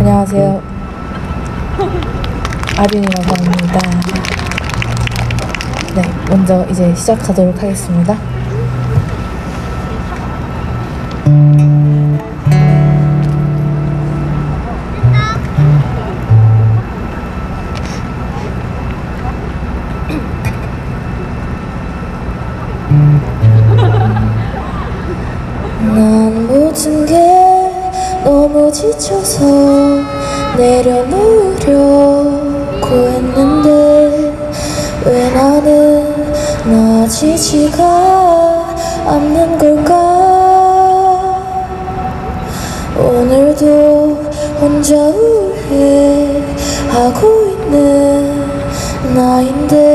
안녕하세요. 네. 아빈이라고 합니다. 네, 먼저 이제 시작하도록 하겠습니다. 난 모든 게 너무 지쳐서 내려놓으려고 했는데 왜 나는 나지지가 않는 걸까? 오늘도 혼자 우울해하고 있는 나인데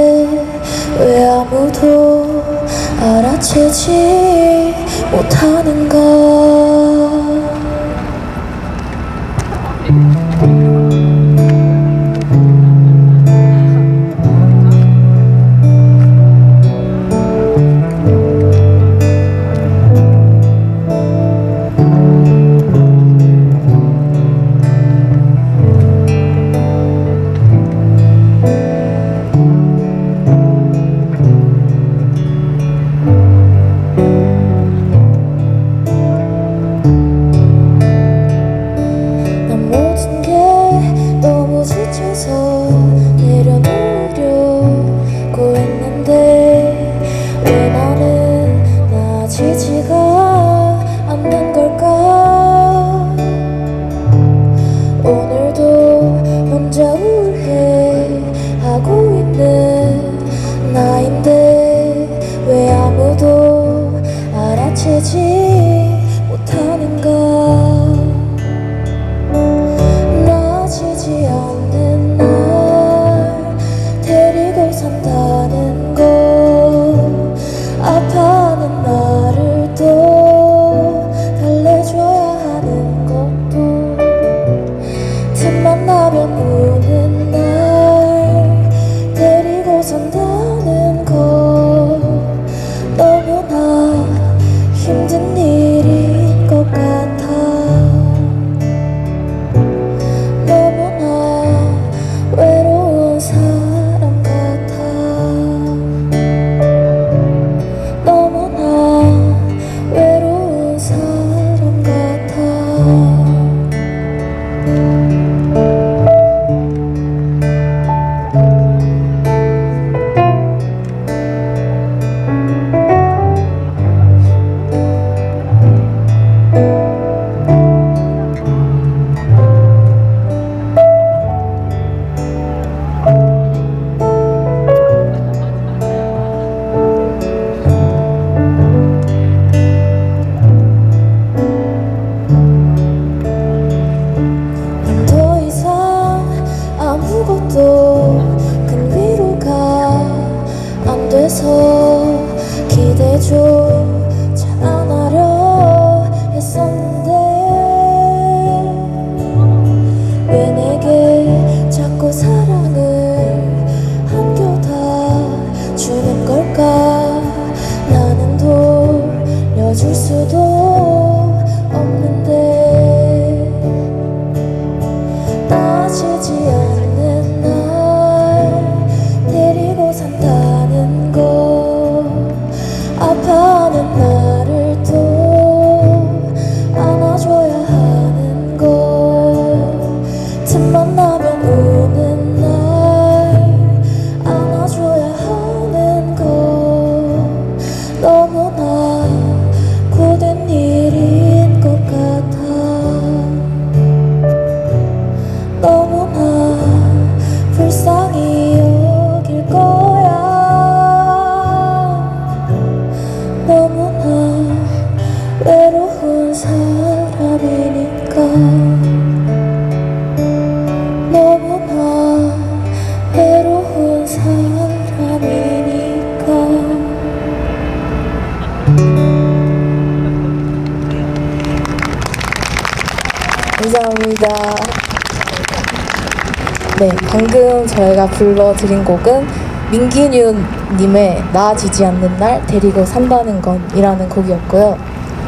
네, 방금 저희가 불러드린 곡은 민기윤님의 나 지지 않는 날 데리고 산다는 건이라는 곡이었고요.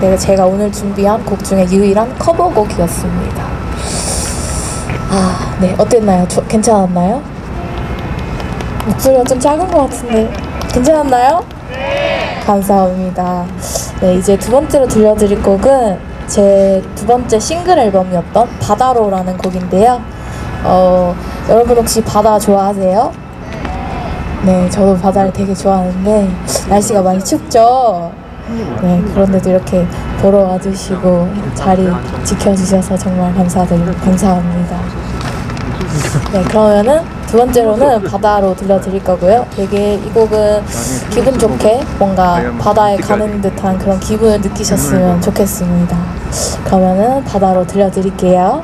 네, 제가 오늘 준비한 곡 중에 유일한 커버곡이었습니다. 아, 네, 어땠나요? 저, 괜찮았나요? 목소리가 좀 작은 것 같은데 괜찮았나요? 네! 감사합니다. 네, 이제 두 번째로 들려드릴 곡은 제 두 번째 싱글 앨범이었던 바다로라는 곡인데요. 어, 여러분 혹시 바다 좋아하세요? 네, 저도 바다를 되게 좋아하는데 날씨가 많이 춥죠. 네, 그런데도 이렇게 보러 와주시고 자리 지켜주셔서 정말 감사드리 감사합니다. 네, 그러면은 두 번째로는 바다로 들려드릴 거고요. 되게 이 곡은 기분 좋게 뭔가 바다에 가는 듯한 그런 기분을 느끼셨으면 좋겠습니다. 그러면은 바다로 들려드릴게요.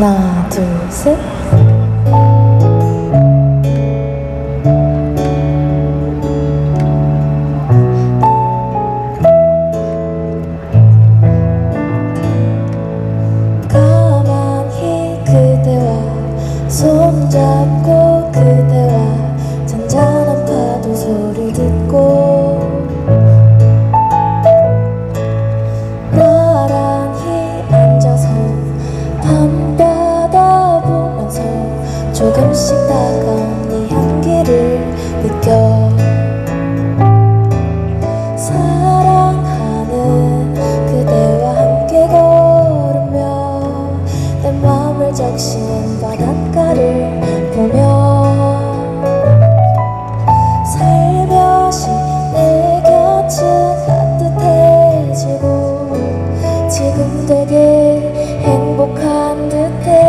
하나, 둘, 셋. 가만히 그대와 손잡고 그대 되게 행복한 듯해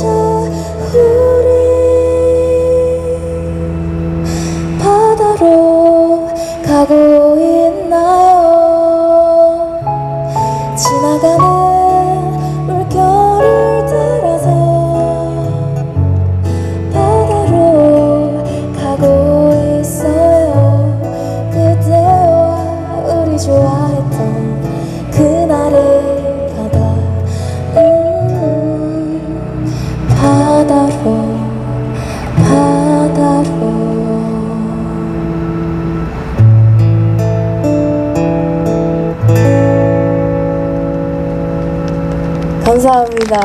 to 감사합니다.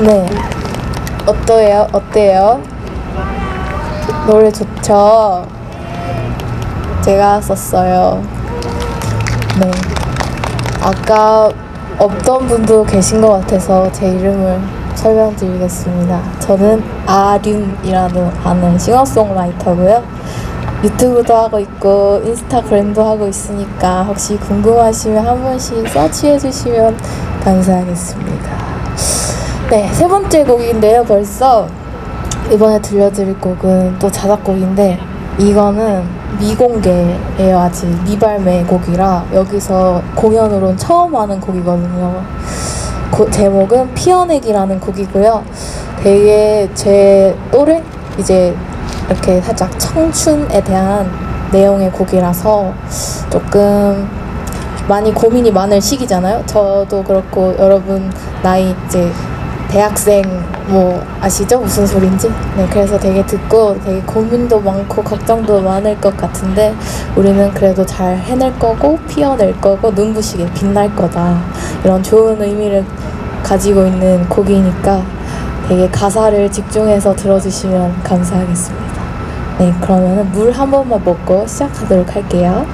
네. 어떠해요? 어때요? 노래 좋죠? 제가 썼어요. 네. 아까 없던 분도 계신 것 같아서 제 이름을 설명드리겠습니다. 저는 아륜이라는 하는 싱어송라이터고요. 유튜브도 하고 있고 인스타그램도 하고 있으니까 혹시 궁금하시면 한 번씩 서치해 주시면 감사하겠습니다. 네, 세 번째 곡인데요. 벌써 이번에 들려드릴 곡은 또 자작곡인데 이거는 미공개예요. 아직 미발매 곡이라 여기서 공연으론 처음 하는 곡이거든요. 고, 제목은 피어내기라는 곡이고요. 되게 제 또래 이제 이렇게 살짝 청춘에 대한 내용의 곡이라서 조금 많이 고민이 많을 시기잖아요. 저도 그렇고 여러분 나이 이제 대학생 뭐 아시죠? 무슨 소린지? 네, 그래서 되게 듣고 되게 고민도 많고 걱정도 많을 것 같은데 우리는 그래도 잘 해낼 거고 피어낼 거고 눈부시게 빛날 거다. 이런 좋은 의미를 가지고 있는 곡이니까 되게 가사를 집중해서 들어주시면 감사하겠습니다. 네, 그러면 물 한 번만 먹고 시작하도록 할게요.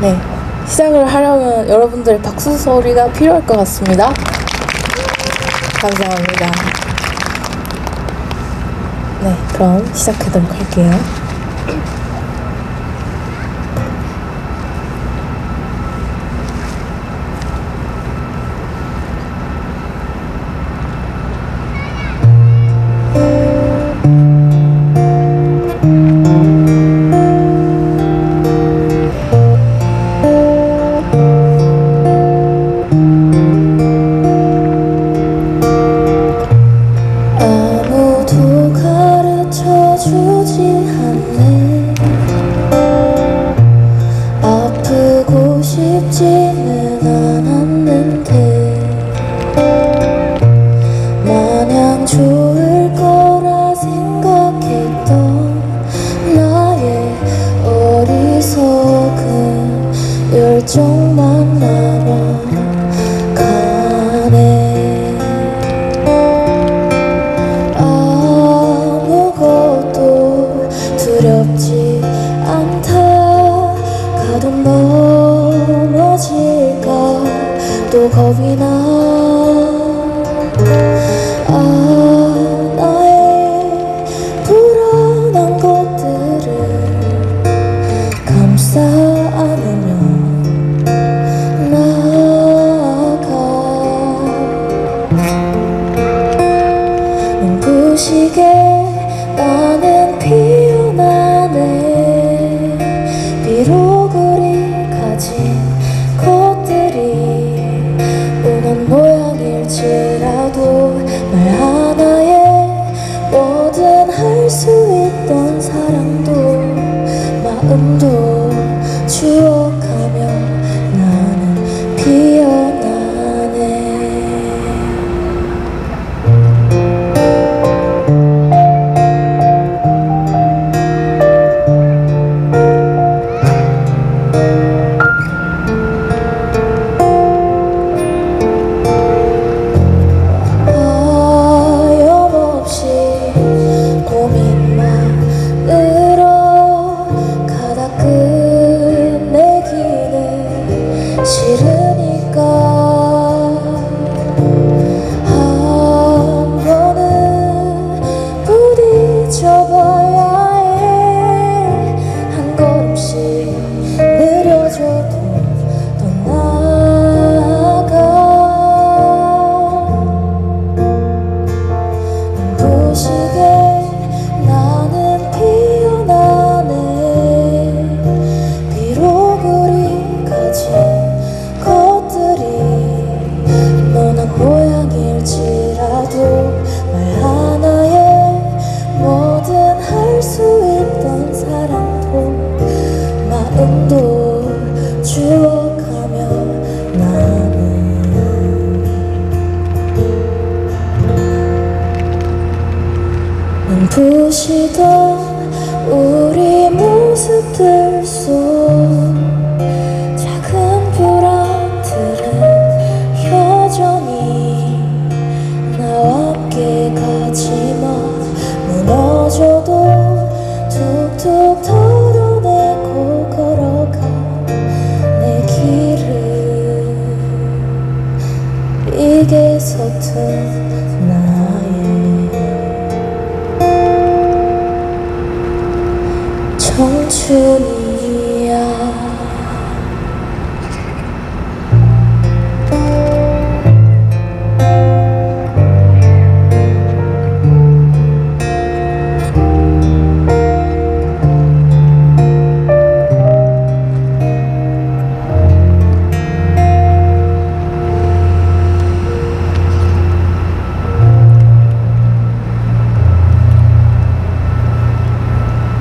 네, 시작을 하려면 여러분들의 박수 소리가 필요할 것 같습니다. 감사합니다. 네, 그럼 시작하도록 할게요. 열정만 남 시게 나는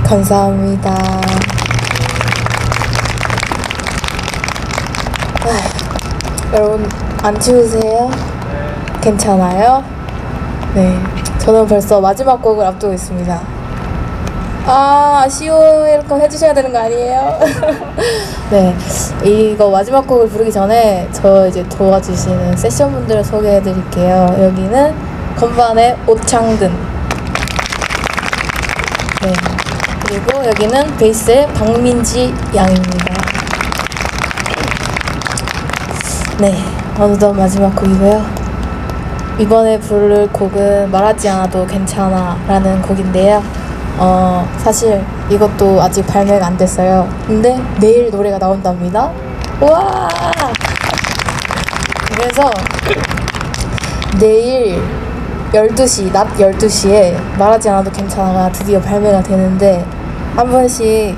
감사합니다. 아휴, 여러분 안 추우세요? 괜찮아요? 네, 저는 벌써 마지막 곡을 앞두고 있습니다. 아 아쉬워 이렇게 해주셔야 되는 거 아니에요? 네, 이거 마지막 곡을 부르기 전에 저 이제 도와주시는 세션 분들을 소개해드릴게요. 여기는 건반의 오창근. 네. 그리고 여기는 베이스의 박민지 양입니다. 네, 어느덧 마지막 곡이고요. 이번에 부를 곡은 말하지 않아도 괜찮아 라는 곡인데요. 어, 사실 이것도 아직 발매가 안 됐어요. 근데 내일 노래가 나온답니다. 우와! 그래서 내일 12시, 낮 12시에 말하지 않아도 괜찮아가 드디어 발매가 되는데 한 번씩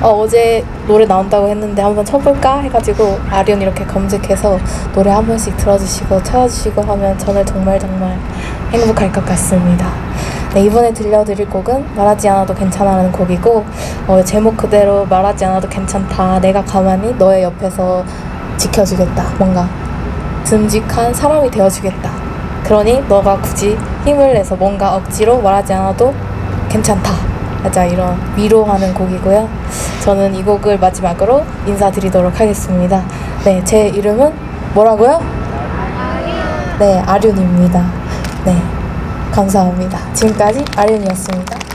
어, 제 노래 나온다고 했는데 한번 쳐볼까 해가지고 아리온 이렇게 검색해서 노래 한 번씩 들어주시고 찾아주시고 하면 저는 정말 정말 행복할 것 같습니다. 네, 이번에 들려드릴 곡은 말하지 않아도 괜찮아라는 곡이고 어, 제목 그대로 말하지 않아도 괜찮다. 내가 가만히 너의 옆에서 지켜주겠다. 뭔가 듬직한 사람이 되어주겠다. 그러니 너가 굳이 힘을 내서 뭔가 억지로 말하지 않아도 괜찮다. 약간 이런 위로하는 곡이고요. 저는 이 곡을 마지막으로 인사드리도록 하겠습니다. 네, 제 이름은 뭐라고요? 네, 아륜입니다. 네, 감사합니다. 지금까지 아륜이었습니다.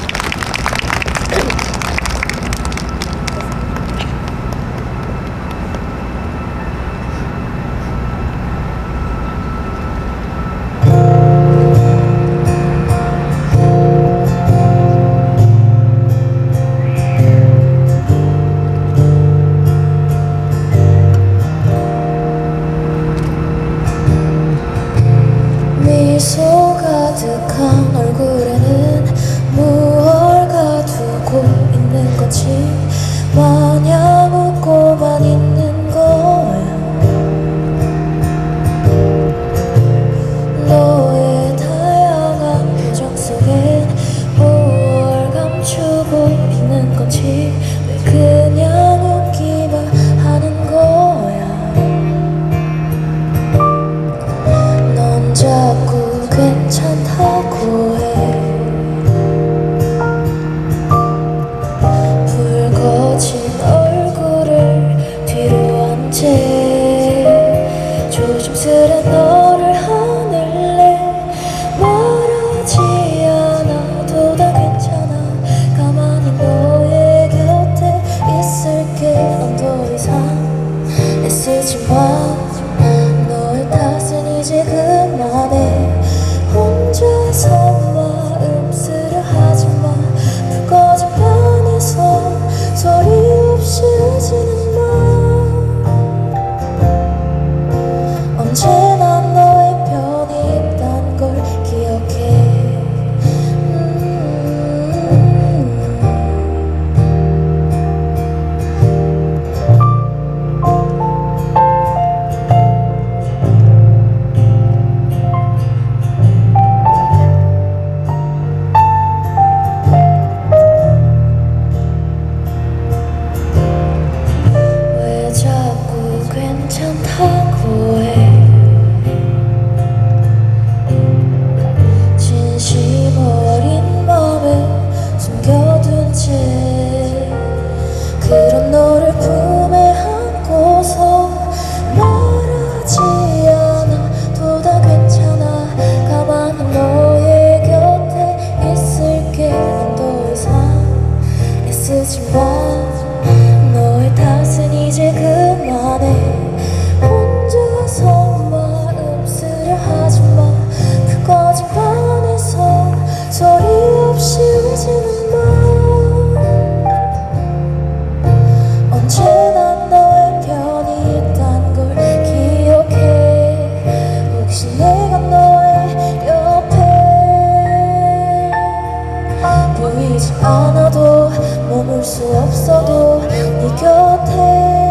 보이지 않아도 머물 수 없어도 네 곁에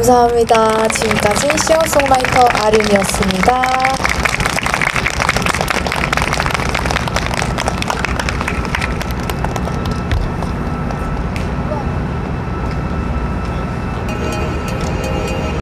감사합니다. 지금까지 시어송라이터 아림이었습니다.